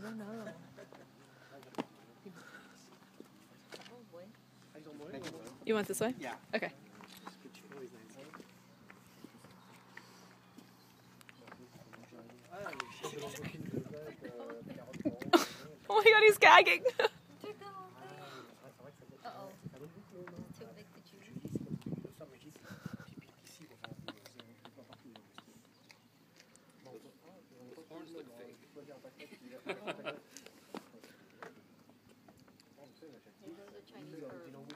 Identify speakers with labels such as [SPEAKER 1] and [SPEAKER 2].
[SPEAKER 1] I don't know. You want this way?
[SPEAKER 2] Yeah.
[SPEAKER 1] Okay. Oh my god, he's gagging.
[SPEAKER 3] Those
[SPEAKER 2] are Chinese herbs.